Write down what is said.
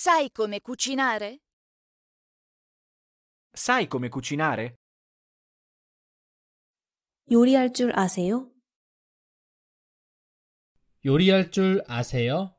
Sai come cucinare? Sai come cucinare? 요리할 줄 아세요? 요리할 줄 아세요?